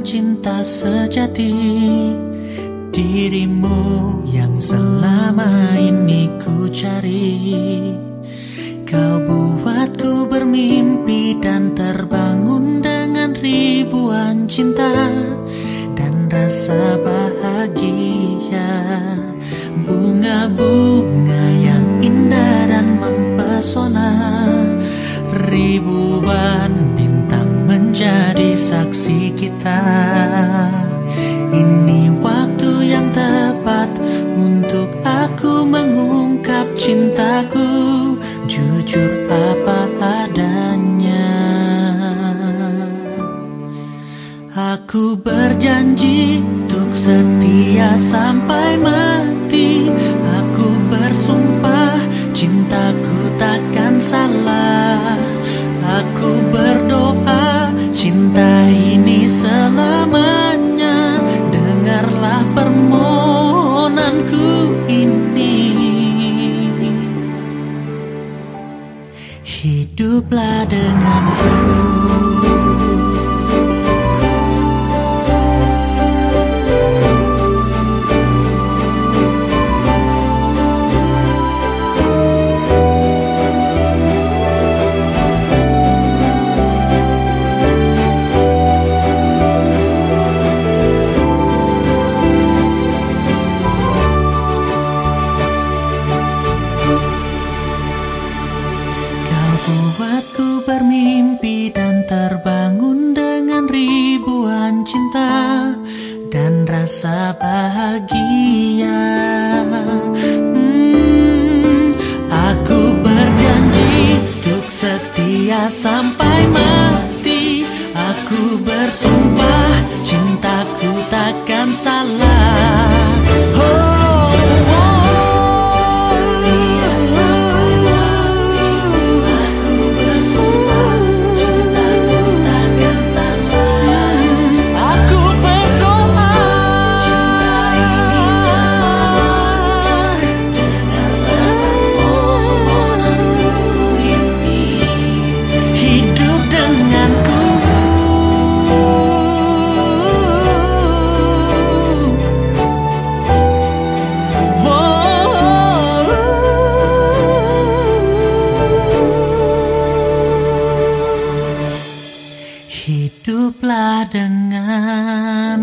Cinta sejati Dirimu yang selama ini ku cari. Kau buatku bermimpi dan terbangun dengan ribuan cinta Dan rasa bahagia. Bunga-bunga yang indah dan mempesona Ribuan kita. Ini waktu yang tepat untuk aku mengungkap cintaku. Jujur apa adanya. Aku berjanji untuk setia sampai mati. Aku Hiduplah denganku bermimpi dan terbangun dengan ribuan cinta dan rasa bahagia. Hmm, aku berjanji untuk setia sampai hiduplah denganku.